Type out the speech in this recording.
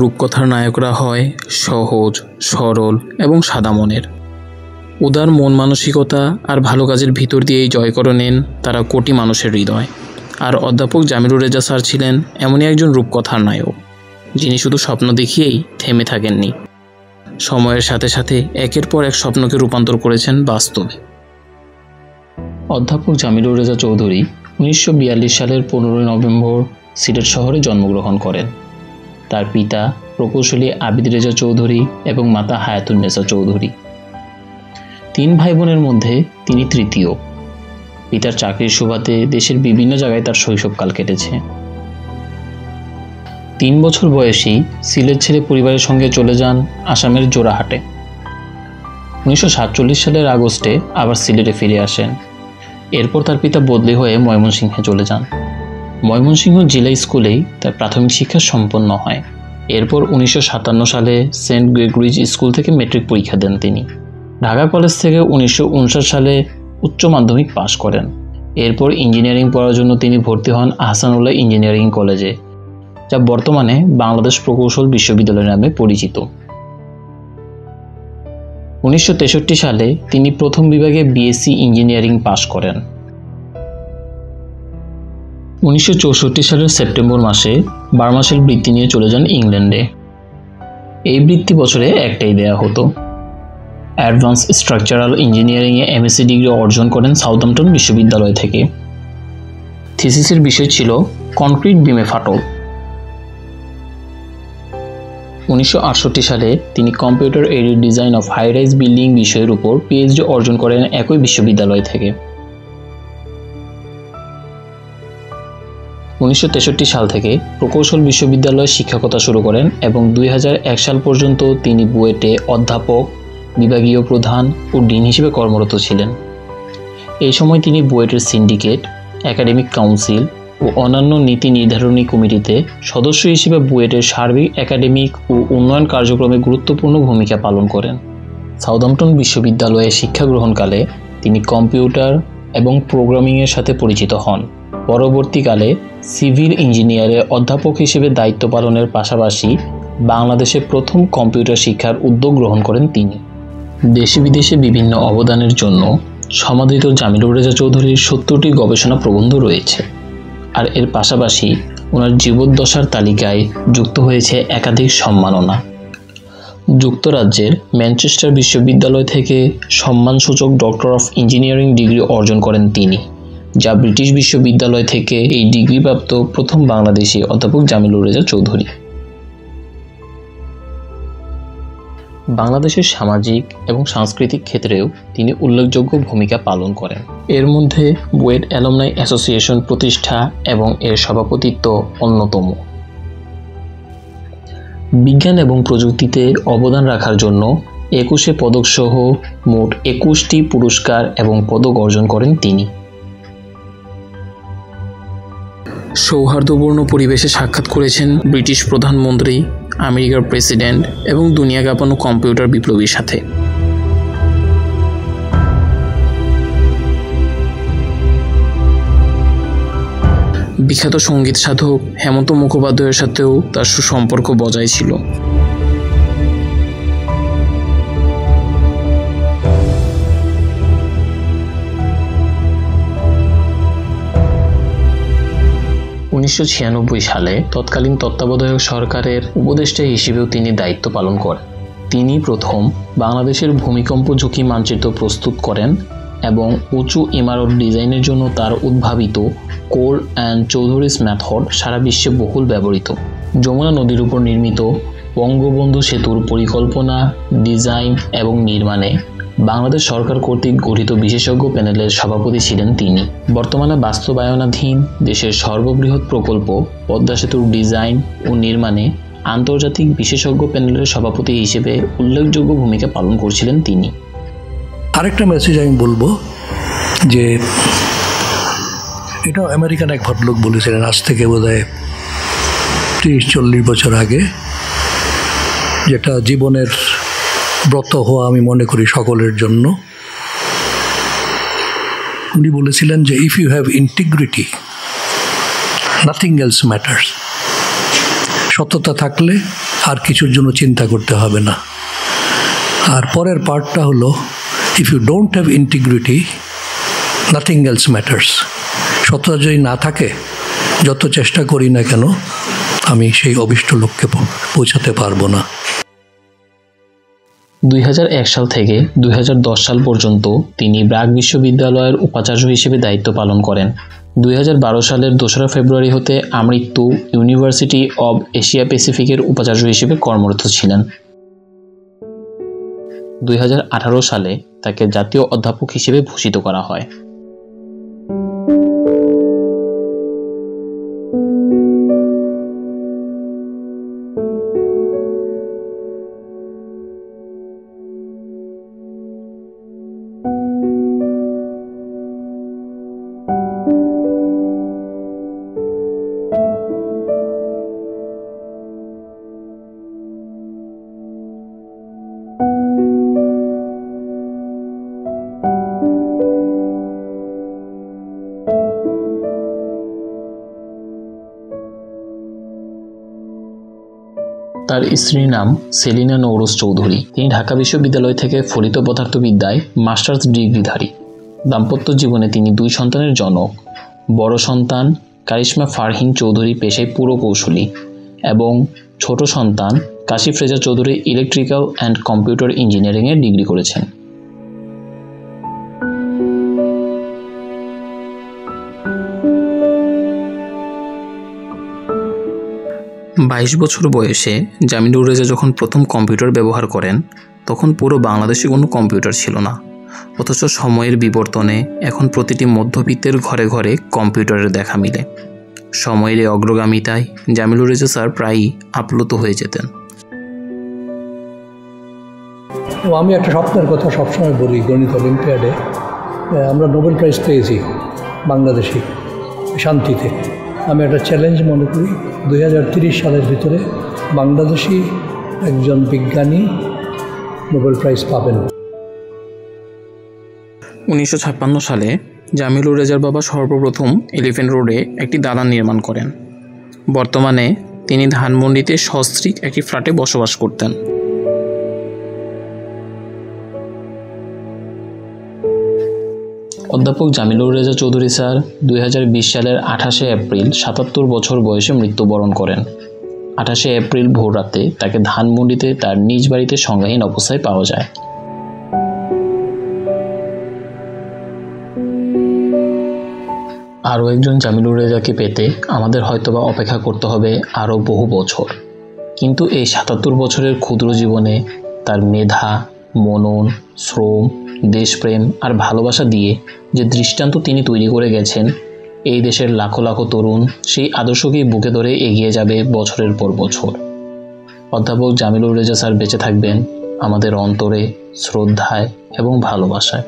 রূপকথার নায়করা হয় সহজ, সরল এবং সাদা মনের। উদার মন মানসিকতা আর ভালো কাজের ভিতর দিয়েই জয় করে নেন তারা কোটি মানুষের হৃদয়। আর অধ্যাপক জামিরুর রেজা স্যার ছিলেন এমনই একজন রূপকথার নায়ক, যিনি শুধু স্বপ্ন দেখিয়েই থেমে থাকেননি। সময়ের সাথে সাথে একের পর এক স্বপ্নকে রূপান্তর করেছেন বাস্তবে। অধ্যাপক জামিরুর রেজা চৌধুরী উনিশশো বিয়াল্লিশ সালের পনেরোই নভেম্বর সিলেট শহরে জন্মগ্রহণ করেন। তার পিতা প্রকৌশলী আবিদ রেজা চৌধুরী এবং মাতা হায়াতুন্নেসা চৌধুরী। তিন ভাই বোনের মধ্যে তিনি তৃতীয়। পিতার চাকরির সুবাদে দেশের বিভিন্ন জায়গায় তার শৈশবকাল কেটেছে। তিন বছর বয়সী সিলেট ছেড়ে পরিবারের সঙ্গে চলে যান আসামের জোড়াহাটে। উনিশশো সাতচল্লিশ সালের আগস্টে আবার সিলেটে ফিরে আসেন। এরপর তার পিতা বদলি হয়ে ময়মনসিংহে চলে যান। ময়মনসিংহ জেলা স্কুলেই তার প্রাথমিক শিক্ষা সম্পন্ন হয়। এরপর উনিশশো সাতান্ন সালে সেন্ট গ্রেগরিজ স্কুল থেকে মেট্রিক পরীক্ষা দেন তিনি। ঢাকা কলেজ থেকে উনিশশো উনষাট সালে উচ্চ মাধ্যমিক পাশ করেন। এরপর ইঞ্জিনিয়ারিং পড়ার জন্য তিনি ভর্তি হন আহসানুল্লাহ ইঞ্জিনিয়ারিং কলেজে, যা বর্তমানে বাংলাদেশ প্রকৌশল বিশ্ববিদ্যালয় নামে পরিচিত। উনিশশো তেষট্টি সালে তিনি প্রথম বিভাগে বিএসসি ইঞ্জিনিয়ারিং পাশ করেন। উনিশশো চৌষট্টি সালের সেপ্টেম্বর মাসে বারো মাসের বৃত্তি নিয়ে চলে যান ইংল্যান্ডে। এই বৃত্তি বছরে একটাই দেয়া হতো। অ্যাডভান্স স্ট্রাকচারাল ইঞ্জিনিয়ারিংয়ে এমএসসি ডিগ্রি অর্জন করেন সাউথম্পটন বিশ্ববিদ্যালয় থেকে। থিসিসের বিষয় ছিল কনক্রিট বিমে ফাটল। উনিশশো আটষট্টি সালে তিনি computer aided design of high rise building বিষয়ের উপর পিএইচডি অর্জন করেন একই বিশ্ববিদ্যালয় থেকে। উনিশশো তেষট্টি সাল থেকে প্রকৌশল বিশ্ববিদ্যালয়ে শিক্ষকতা শুরু করেন এবং দুই হাজার এক সাল পর্যন্ত তিনি বুয়েটে অধ্যাপক, বিভাগীয় প্রধান ও ডিন হিসেবে কর্মরত ছিলেন। এই সময় তিনি বুয়েটের সিন্ডিকেট, একাডেমিক কাউন্সিল ও অন্যান্য নীতি নির্ধারণী কমিটিতে সদস্য হিসেবে বুয়েটের সার্বিক, একাডেমিক ও উন্নয়ন কার্যক্রমে গুরুত্বপূর্ণ ভূমিকা পালন করেন। সাউদাম্পটন বিশ্ববিদ্যালয়ে শিক্ষা গ্রহণকালে তিনি কম্পিউটার এবং প্রোগ্রামিংয়ের সাথে পরিচিত হন। পরবর্তীকালে সিভিল ইঞ্জিনিয়ারে অধ্যাপক হিসেবে দায়িত্ব পালনের পাশাপাশি বাংলাদেশে প্রথম কম্পিউটার শিক্ষার উদ্যোগ গ্রহণ করেন তিনি। দেশে বিদেশে বিভিন্ন অবদানের জন্য সমাদৃত জামিলুর রেজা চৌধুরীর সত্তরটি গবেষণা প্রবন্ধ রয়েছে। আর এর পাশাপাশি ওনার জীবদ্দশার তালিকায় যুক্ত হয়েছে একাধিক সম্মাননা। যুক্তরাজ্যের ম্যানচেস্টার বিশ্ববিদ্যালয় থেকে সম্মানসূচক ডক্টর অফ ইঞ্জিনিয়ারিং ডিগ্রি অর্জন করেন তিনি। যা ব্রিটিশ বিশ্ববিদ্যালয় থেকে এই ডিগ্রিপ্রাপ্ত প্রথম বাংলাদেশি অধ্যাপক জামিলুর রেজা চৌধুরী। বাংলাদেশের সামাজিক এবং সাংস্কৃতিক ক্ষেত্রেও তিনি উল্লেখযোগ্য ভূমিকা পালন করেন। এর মধ্যে বুয়েট অ্যালমনাই অ্যাসোসিয়েশন প্রতিষ্ঠা এবং এর সভাপতিত্ব অন্যতম। বিজ্ঞান এবং প্রযুক্তিতে অবদান রাখার জন্য একুশে পদকসহ মোট একুশটি পুরস্কার এবং পদক অর্জন করেন তিনি। সৌহার্দ্যপূর্ণ পরিবেশে সাক্ষাৎ করেছেন ব্রিটিশ প্রধানমন্ত্রী, আমেরিকার প্রেসিডেন্ট এবং দুনিয়া কাঁপানো কম্পিউটার বিপ্লবীর সাথে। বিখ্যাত সংগীত সাধক হেমন্ত মুখোপাধ্যায়ের সাথেও তার সুসম্পর্ক বজায় ছিল। উনিশশো ছিয়ানব্বই সালে তৎকালীন তত্ত্বাবধায়ক সরকারের উপদেষ্টা হিসেবেও তিনি দায়িত্ব পালন করেন। তিনি প্রথম বাংলাদেশের ভূমিকম্প ঝুঁকি মানচিত্র প্রস্তুত করেন এবং উঁচু ইমারত ডিজাইনের জন্য তার উদ্ভাবিত কোর অ্যান্ড চৌধুরীস মেথড সারা বিশ্বে বহুল ব্যবহৃত। যমুনা নদীর উপর নির্মিত বঙ্গবন্ধু সেতুর পরিকল্পনা, ডিজাইন এবং নির্মাণে বাংলাদেশ সরকার কর্তৃক গঠিত বিশেষজ্ঞ প্যানেলের সভাপতি ছিলেন তিনি। বর্তমানে বাস্তবায়নাধীন দেশের সর্ববৃহৎ প্রকল্প, পদ্মা সেতুর ডিজাইন ও নির্মাণে আন্তর্জাতিক বিশেষজ্ঞ প্যানেলের সভাপতি হিসেবে উল্লেখযোগ্য ভূমিকা পালন করছিলেন তিনি। আরেকটা মেসেজ আমি বলব যে, এটা আমেরিকান এক ভদ্রলোক বলেছিলেন, আজ থেকে বোধ হয় ত্রিশ চল্লিশ বছর আগে, যেটা জীবনের ব্রত হওয়া আমি মনে করি সকলের জন্য। উনি বলেছিলেন যে if you have integrity nothing else matters সততা থাকলে আর কিছুর জন্য চিন্তা করতে হবে না। আর পরের পার্টটা হলো if you don't have integrity nothing else matters সততা যদি না থাকে, যত চেষ্টা করি না কেন, আমি সেই অভিষ্ট লক্ষ্যে পৌঁছাতে পারব না। দুই হাজার এক সাল থেকে দুই হাজার দশ সাল পর্যন্ত তিনি ব্রাক বিশ্ববিদ্যালয়ের উপাচার্য হিসেবে দায়িত্ব পালন করেন। দুই হাজার বারো সালের দোসরা ফেব্রুয়ারি হতে আমৃত্যু ইউনিভার্সিটি অব এশিয়া প্যাসিফিকের উপাচার্য হিসেবে কর্মরত ছিলেন। দুই হাজার আঠারো সালে তাকে জাতীয় অধ্যাপক হিসেবে ভূষিত করা হয়। তার স্ত্রীর নাম সেলিনা নৌরস চৌধুরী। তিনি ঢাকা বিশ্ববিদ্যালয় থেকে ফলিত পদার্থবিদ্যায় মাস্টার্স ডিগ্রিধারী। দাম্পত্য জীবনে তিনি দুই সন্তানের জনক। বড় সন্তান কারিশ্মা ফারহিন চৌধুরী পেশায় পুরকৌশলী এবং ছোট সন্তান Kashif Reza Chowdhury electrical and computer ইঞ্জিনিয়ারিংয়ে ডিগ্রি করেছেন। বাইশ বছর বয়সে জামিলুর রেজা যখন প্রথম কম্পিউটার ব্যবহার করেন, তখন পুরো বাংলাদেশে কোনো কম্পিউটার ছিল না। অথচ সময়ের বিবর্তনে এখন প্রতিটি মধ্যবিত্তের ঘরে ঘরে কম্পিউটারের দেখা মিলে। সময়ের অগ্রগামিতায় জামিলুর রেজা স্যার প্রায়ই আপ্লুত হয়ে যেতেন। এবং আমি একটা স্বপ্নের কথা সবসময় বলি, গণিত অলিম্পিয়াডে। আমরা নোবেল প্রাইজ পেয়েছি বাংলাদেশি শান্তিতে। আমি একটা চ্যালেঞ্জ মনে করি। দুই সালের ভিতরে বাংলাদেশি একজন বিজ্ঞানী নোবেল প্রাইজ পাবেন। উনিশশো ছাপ্পান্ন সালে জামিলুর রেজার বাবা সর্বপ্রথম এলিফেন্ট রোডে একটি দালান নির্মাণ করেন। বর্তমানে তিনি ধানমন্ডিতে সস্ত্রীক একটি ফ্ল্যাটে বসবাস করতেন। অধ্যাপক জামিলুর রেজা চৌধুরী স্যার দুই হাজার বিশ সালের আঠাশে এপ্রিল সাতাত্তর বছর বয়সে মৃত্যুবরণ করেন। আঠাশে এপ্রিল ভোররাতে তাকে ধানমন্ডিতে তার নিজ বাড়িতে সংজ্ঞাহীন অবস্থায় পাওয়া যায়। আরও একজন জামিলুর রেজাকে পেতে আমাদের হয়তোবা অপেক্ষা করতে হবে আরও বহু বছর। কিন্তু এই সাতাত্তর বছরের ক্ষুদ্র জীবনে তার মেধা, মনন, শ্রম দেশপ্রেম আর ভালোবাসা দিয়ে যে দৃষ্টান্ত তিনি তৈরি করে গেছেন, এই দেশের লাখো লাখো তরুণ সেই আদর্শকেই বুকে ধরে এগিয়ে যাবে বছরের পর বছর। অধ্যাপক জামিলুর রেজা স্যার বেঁচে থাকবেন আমাদের অন্তরে, শ্রদ্ধায় এবং ভালোবাসায়।